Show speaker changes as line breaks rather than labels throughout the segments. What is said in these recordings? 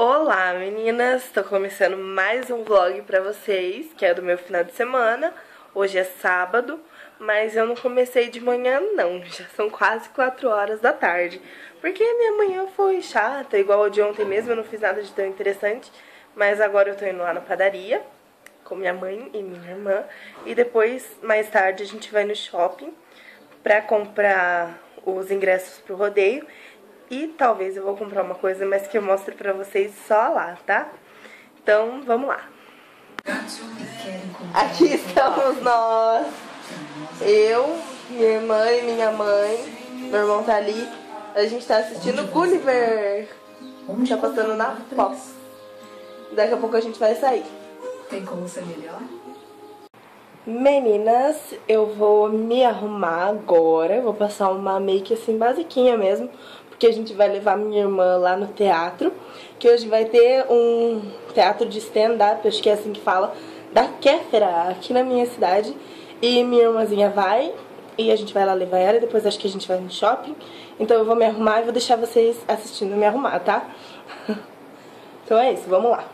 Olá meninas, estou começando mais um vlog pra vocês, que é do meu final de semana. Hoje é sábado, mas eu não comecei de manhã não, já são quase 4 horas da tarde. Porque minha manhã foi chata, igual a de ontem mesmo, eu não fiz nada de tão interessante. Mas agora eu tô indo lá na padaria, com minha mãe e minha irmã. E depois, mais tarde, a gente vai no shopping pra comprar os ingressos pro rodeio. E talvez eu vou comprar uma coisa, mas que eu mostro pra vocês só lá, tá? Então, vamos lá. Aqui estamos nós. Eu, minha irmã e minha mãe. Meu irmão tá ali. A gente tá assistindo Gulliver. Tá passando na Fox. Daqui a pouco a gente vai sair.
Tem como ser melhor?
Meninas, eu vou me arrumar agora. Eu vou passar uma make assim basiquinha mesmo porque a gente vai levar minha irmã lá no teatro, que hoje vai ter um teatro de stand-up, acho que é assim que fala, da Kéfera, aqui na minha cidade. E minha irmãzinha vai, e a gente vai lá levar ela, e depois acho que a gente vai no shopping. Então eu vou me arrumar e vou deixar vocês assistindo me arrumar, tá? Então é isso, vamos lá.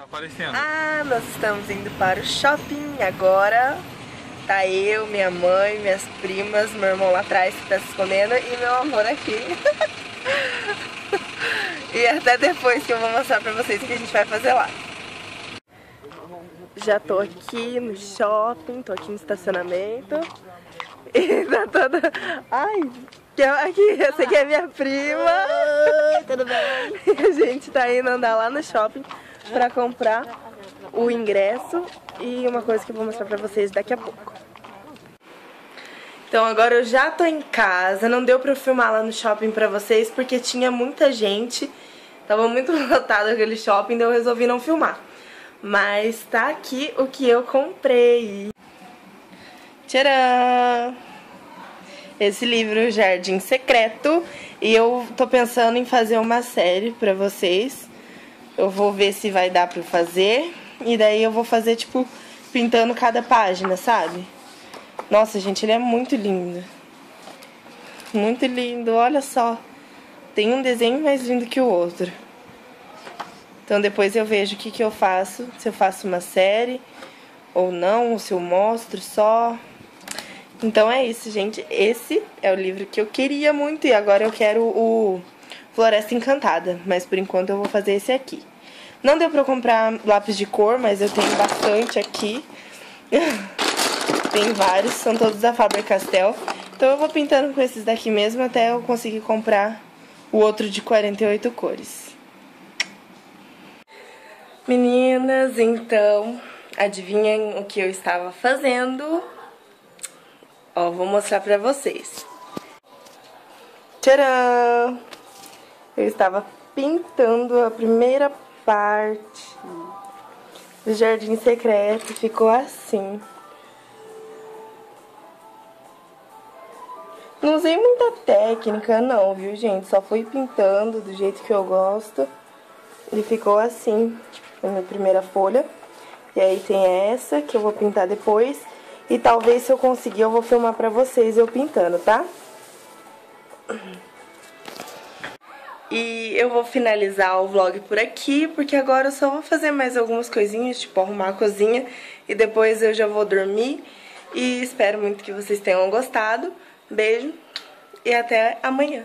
Tá aparecendo.
Ah, nós estamos indo para o shopping agora. Tá eu, minha mãe, minhas primas, meu irmão lá atrás que tá se escondendo e meu amor aqui. e até depois que eu vou mostrar pra vocês o que a gente vai fazer lá. Já tô aqui no shopping, tô aqui no estacionamento. E tá toda... Ai, que é- aqui, essa aqui é minha prima.
Tudo bem?
E a gente tá indo andar lá no shopping pra comprar o ingresso e uma coisa que eu vou mostrar pra vocês daqui a pouco. Então agora eu já tô em casa, não deu pra eu filmar lá no shopping pra vocês porque tinha muita gente, tava muito lotado aquele shopping, então eu resolvi não filmar. Mas tá aqui o que eu comprei. Tcharam! Esse livro, Jardim Secreto, e eu tô pensando em fazer uma série pra vocês. Eu vou ver se vai dar pra fazer. E daí eu vou fazer, tipo, pintando cada página, sabe? Nossa, gente, ele é muito lindo. Muito lindo, olha só. Tem um desenho mais lindo que o outro. Então depois eu vejo o que, que eu faço. Se eu faço uma série ou não, ou se eu mostro só. Então é isso, gente. Esse é o livro que eu queria muito e agora eu quero o Floresta Encantada. Mas por enquanto eu vou fazer esse aqui. Não deu pra eu comprar lápis de cor, mas eu tenho bastante aqui. Tem vários, são todos da Faber-Castell. Então eu vou pintando com esses daqui mesmo até eu conseguir comprar o outro de 48 cores. Meninas, então, adivinhem o que eu estava fazendo? Ó, vou mostrar pra vocês. Tcharam! Eu estava pintando a primeira parte do Jardim Secreto. Ficou assim. Não usei muita técnica não, viu gente? Só fui pintando do jeito que eu gosto. E ficou assim, a minha primeira folha. E aí tem essa que eu vou pintar depois. E talvez se eu conseguir eu vou filmar pra vocês eu pintando, tá? E eu vou finalizar o vlog por aqui, porque agora eu só vou fazer mais algumas coisinhas, tipo arrumar a cozinha. E depois eu já vou dormir. E espero muito que vocês tenham gostado. Beijo e até amanhã.